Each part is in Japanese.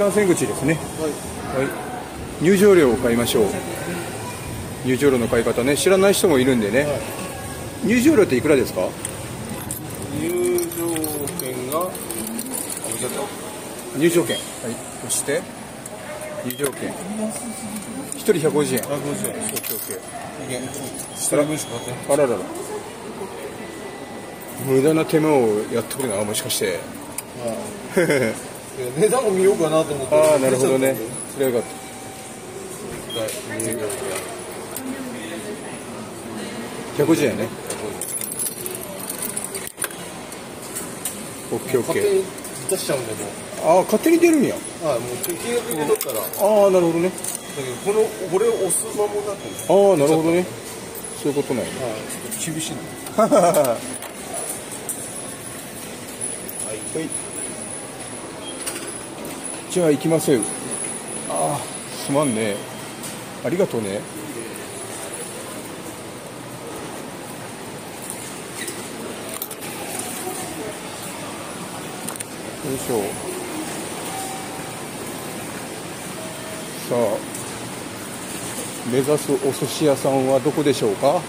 幹線口ですね。はい。はい。入場料を買いましょう。入場料の買い方ね。知らない人もいるんでね、入場料っていくらですか？入場券が入場券。はい。そして。入場券。1人150円150円。オッケーオッケーいけ下の分しか買ってあららら。無駄な手間をやってくるな。もしかして 値段も見ようかなと思ってああなるほどね。それはよかった。150円ね。オッケーオッケー。勝手に出しちゃうんでもああ勝手に出るんや。うはいもう金額ったら。だああなるほどね。けどこのこれを押す間もなく。ああなるほどね。そういうことなんやはいちょっと厳しいんではいじゃあ行きますよああすまんね。ありがとうね。よいしょ。さあ目指すお寿司屋さんはどこでしょうか？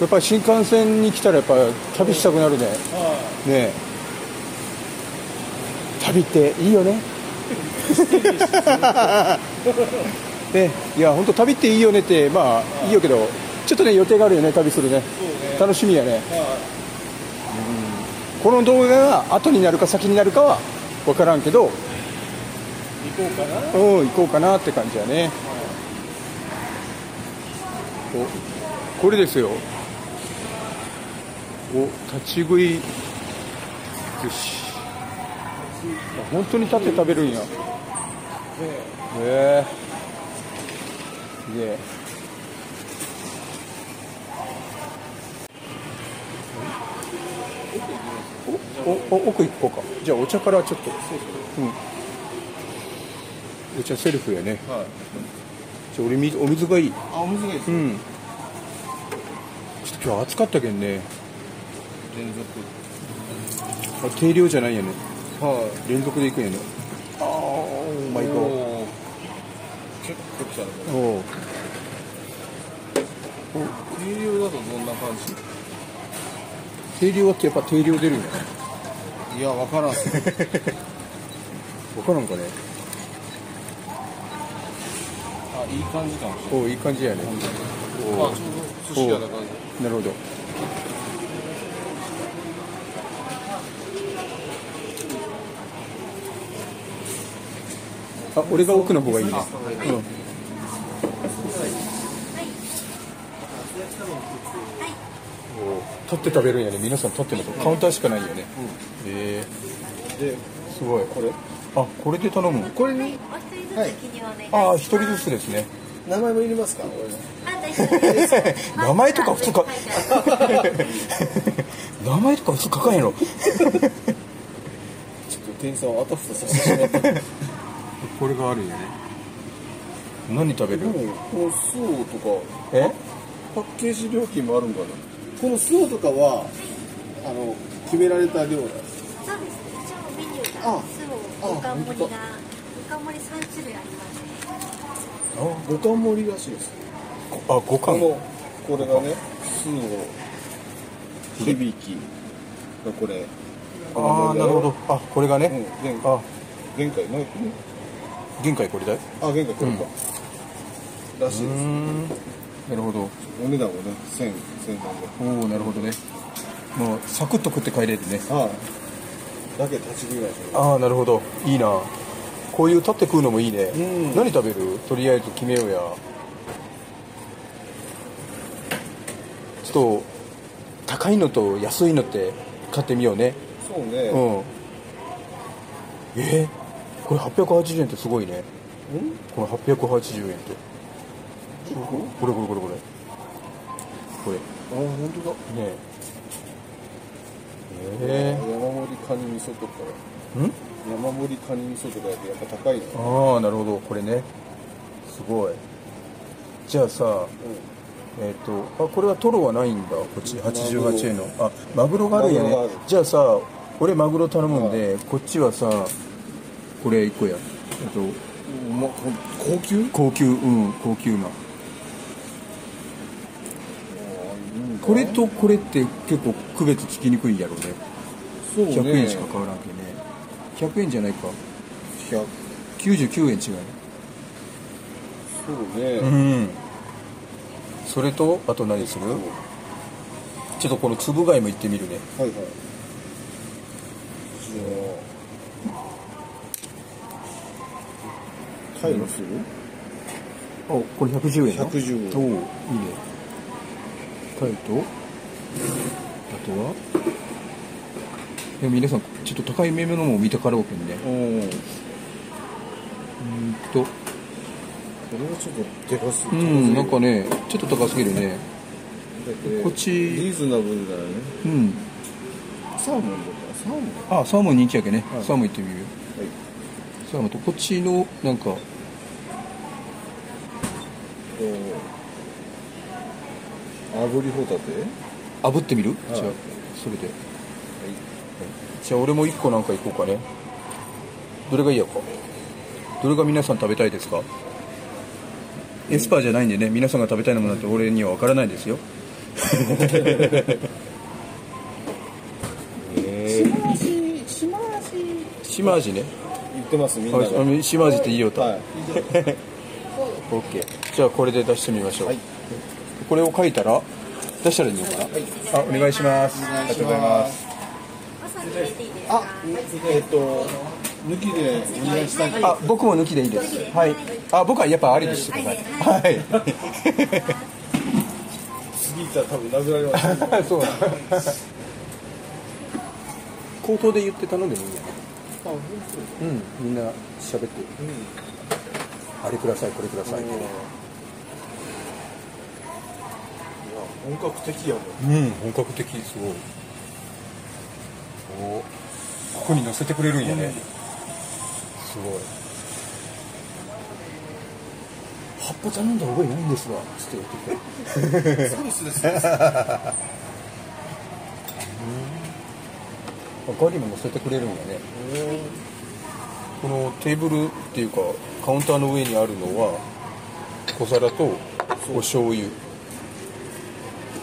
やっぱり新幹線に来たらやっぱ旅したくなるね。ねえ旅っていいよね。ねいや本当旅っていいよねってまあいいよけどちょっとね予定があるよね旅するね。楽しみやね。この動画が後になるか先になるかは分からんけど行こうかな。うん行こうかなって感じやね。おこれですよ。お立ち食い寿司。あ本当に立って食べるんや。へえ。すげえ。おおお奥行こうか。じゃあお茶からちょっと。うん。お茶セルフやね。はい。じゃあ俺水お水がいい。あお水がいいですうん。ちょっと今日暑かったけんね。連続。あ定量じゃないやねは連続でいくんやね。ああおいマイゴおー。結構来たねこおう。れ軽量だとどんな感定量ってやっぱ定量出るんやじいやわからん。分からんかね。あいい感じかもしれおういい感じやね。ないおうあちょうど寿司屋だから。なるほどあ俺が奥の方がいいね、うん。おう立って食べるんやね。皆さん立ってます。カウンターしかないよね、えですごい。これ？あこれで頼む。これに？お一人ずつ記入お願い。ああ一人ずつですね。名前もいりますか？名前とか普通か名前とか普通書かんやろ。ちょっと店員さんをあたふたさせてしまった。でこれがあるんやね。何食べる？もこのスオとかえ？パッケージ料金もあるんかな？このスオとかはあの決められた量なんですそうですね。一応メニューが盛りが五貫盛り三種類あります。ね。あ五貫盛りらしいです。あ五こ貫のこれがねスオ響きのこれ。ああなるほど。あこれがうんね、限あ。限界の限界これだい？あ限界これか、らしいです。ん。なるほど。お値段もね千千何おおなるほどね。もうサクッと食って帰れるね。百はい。だけ立ち食いなんですよ。ああなるほど。いいな。こういう立って食うのもいいね、うん。何食べる？とりあえず決めようや。ちょっと高いのと安いのって買ってみようね。そうね、うん。え？ー、これ880円ってすごいね。この880円って。これこれこれこれ。これ。あ本当だ。ねえ。え山盛りカニ味噌とか。ー、ん？山盛りカニ味噌とかやっぱ高いのああなるほど。これね。すごい。じゃあさえっ、とあこれはトロはないんだ。こっち。88円の。あマグロがあるんやねじゃあさ俺マグロ頼むんで、こっちはさこれ1個や。あとま、高級？高級。うん高級な。これとこれって結構区別つきにくいんやろうね。そうね。100円しか変わらんけね。100円じゃないか。100 99円違うそうね、うん。それとあと何する？ちょっとこのつぶ貝も行ってみるね。はいはいじゃあ貝のするあこれ110円110円。おおいいね。タイとあとは？でも皆さんちょっと高いめのも見たからおけんね。うんと。これはちょっとでかすぎうんなんかねちょっと高すぎるね。こっち。リーズナブルだよね。うん。サーモンとかサーモン。あサーモン人気やけね、はい。サーモン行ってみる？よはい。サーモンとこっちのなんか炙りホタテ？炙ってみる、はい。じゃあそれで、じゃあ俺も1個なんか行こうかね。どれがいいやかどれが皆さん食べたいですか？エスパーじゃないんでね皆さんが食べたいのものなんて俺には分からないですよ。えー、島味ね。言ってますみんなが島味っていいよと、はい オッケーじゃあこれで出してみましょう、はい。これを書いたら出したらいいのかな、あお願い。しますお願いします。ありがとうございます。あえっ、と抜きでお願いしたい。あ僕も抜きでいいです。はい。あ僕はやっぱありにしてください。はい。次行ったら多分殴られます そう。口頭で言って頼んでもいいんやねあ本うんみんな喋ってあれくださいこれください。当いや本格的やもんうん本格的すごい。おここに乗せてくれるんやね、すごい。葉っぱ頼んだ方がいないんですわ。つって言ってて。サービスです。ガリ も乗せてくれるんやねこのテーブルっていうかカウンターの上にあるのは小皿とお醤油。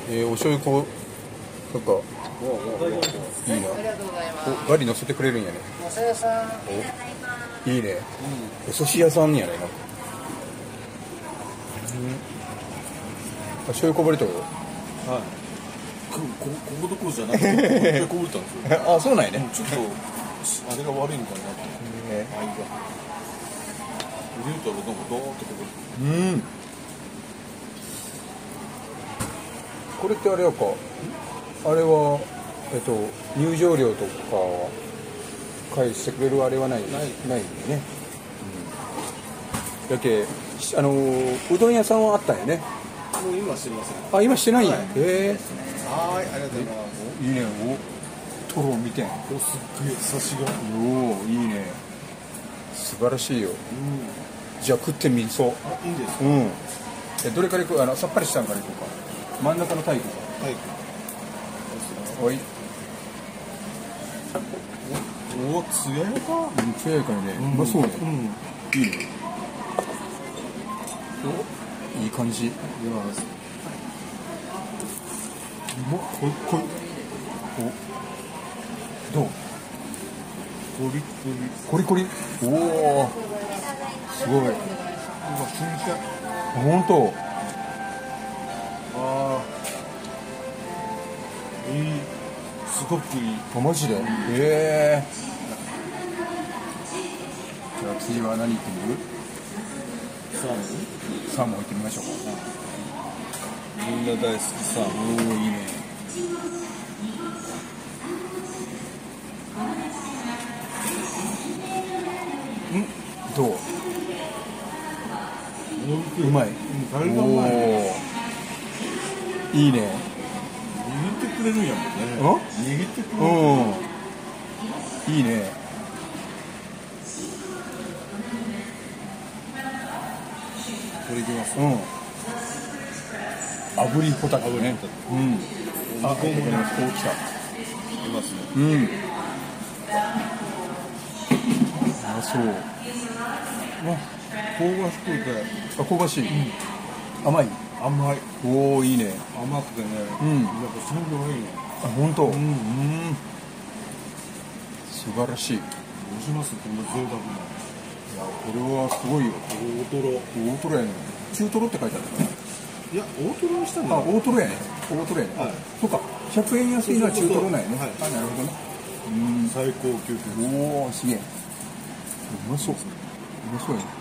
えー、お醤油こうなんかいいな。おガリ乗せてくれるんやね。おいいね、お寿司屋さんやねな。あ醤油こぼれたよはい。ここここどころじゃなくて こぼれたんですよ。あそうなんやね。ちょっとあれが悪いのかなってね。あいが入れたらなんかドーンってこぼうん。これってあれやかあれはえっと入場料とか返してくれるあれはない？ない。ないんでね、だけしあのうどん屋さんはあったんやね。れもう今知りません。あ今してないんや、はい。へえ。はいありがとうございます。いいね。おトロ見てん。おすっげえ差しが。おおいいね。素晴らしいよ。じゃあ食ってみそう。あいいですうん。えどれからいくあのさっぱりしたんからいこうか。真ん中のタイプかはい。おい。おお艶やか？うん艶やかにね。うまそうね。うん。いいね。お。いい感じ。います。うまっこいこい。お。どう？コリコリ。コリコリ。おおすごい。本当。ああいい。すごくいい。あマジでへえじゃあ次は何行ってみるサーモン。サーモン行ってみましょうか。みんな大好きサーモン。おおいいねうまい。あれがうまいいいね。握ってくれるんやもんね。握ってくれるうん。いいね。これいきます。うん。炙りホタテね。うん。あ、ここにこう来た。いますね。うん。うあそう。あ香ばしくてあ香ばしい、甘い。甘い。おおいいね。甘くてね、うん。やっぱ鮮度がいいね。あ本当。うんうん。素晴らしい。いやどうします？この贅沢な。これはすごいよ。大トロ。大トロやね中トロって書いてあるねいや大トロにしたんだあ大トロやね大トロやね、はい。そうか。100円安いのは中トロなんやね。はい。あなるほどね。うん。最高級品おおすげえ。うまそう。うまそうやね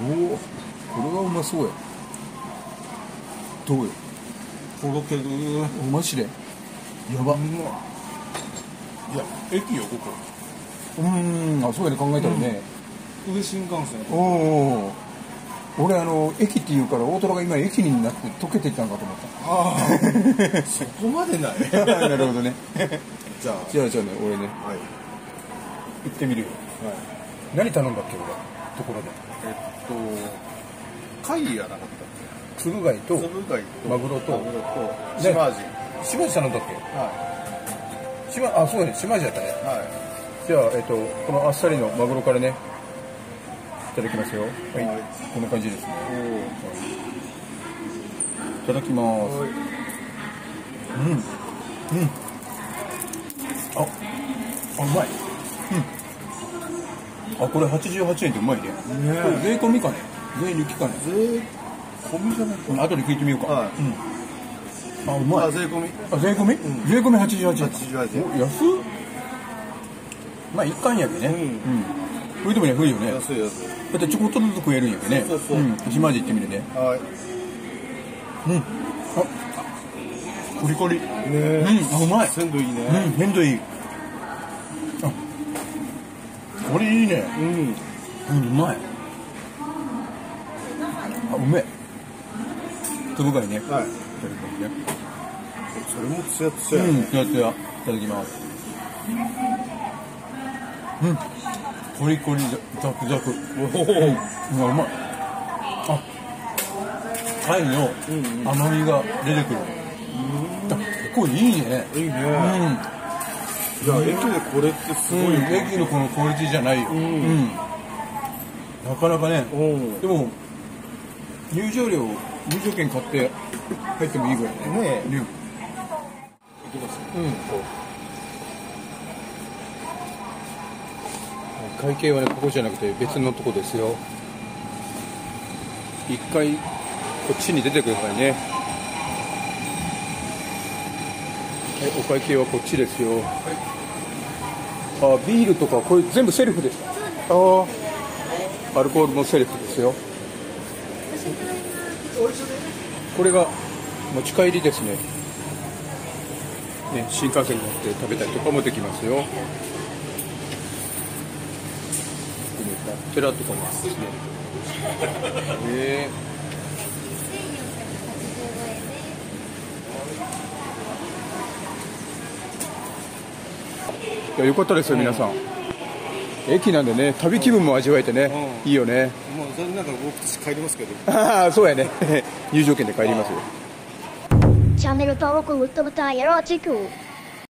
おおこれはうまそうや。どうよとろける。おマジで？やば。いや駅よここ。うーん。あそうやね考えたらね、上新幹線。おお俺あの駅っていうから大トロが今駅になって溶けていったんかと思っああそこまでない。た なるほどね。じゃあ。じゃあじゃあね俺ね。はい、行ってみるよ。はい、何頼んだっけ俺ところで。えっと貝やなかったっつぶ貝とけつぶ貝とマグロと。マグロとね島味島地頼んだっけ？は島あそうやね。島地だったね。いはい。じゃあえっとこのあっさりのマグロからねいただきますよ。はい、はい。こんな感じですね。おいただきます。はい。うん。うん。ああうまい。うんあこれ88円でうまいね。ねこれ税込みかね。税抜きかね。税込みじゃないうん後で聞いてみようか、はい。うん、あうまい。あ税込み。あ税込み、ん。税込み88円。88円。お安っ。まあ一貫やけね。うん。うん。これでも安いよね。だ安い安い。ってちょこっとずつ食えるんやけね。そうそうそう。ん。島地行ってみるね。はい。うん。あコリコリ。ねうん。あうまい。鮮度いいね。うん。鮮度いいこれいいねうんうんうまいあうめえつぶ貝ねはいそれもツヤツヤうん、やねつやつや。いただきます。うん。コリコリザクザク。おおうん、うまい。あ、貝の甘みが出てくる。あ、これいいね。いいねうん。いや駅でこれってすうん、ごいよ駅のこのクオリティじゃないよ。んうんなかなかね。うんでも、入場料、入場券買って入ってもいいぐらいね。ねえねうん。会計はね、ここじゃなくて別のとこですよ。一回、こっちに出てくださいね。はい、お会計はこっちですよ。あ、ビールとか、これ全部セルフでああ。アルコールもセルフですよ。これが持ち帰りですね。ね、新幹線に乗って食べたりとかもできますよ。寺とかもありますね。へ えいや、よかったですよ、皆さん。駅なんでね、旅気分も味わえてね、うんいいよね。もう残念ながら僕帰りますけどああ、そうやね。入場券で帰りますよ。チャンネル登録グッドボタンよろしく